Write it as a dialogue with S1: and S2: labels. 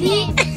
S1: 你